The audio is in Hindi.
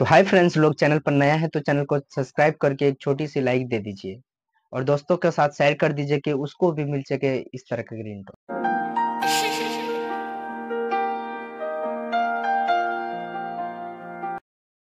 तो हाय फ्रेंड्स लोग चैनल पर नया है तो चैनल को सब्सक्राइब करके एक छोटी सी लाइक दे दीजिए। और दोस्तों के साथ शेयर कर दीजिए कि उसको भी मिल सके इस तरह का ग्रीन टोन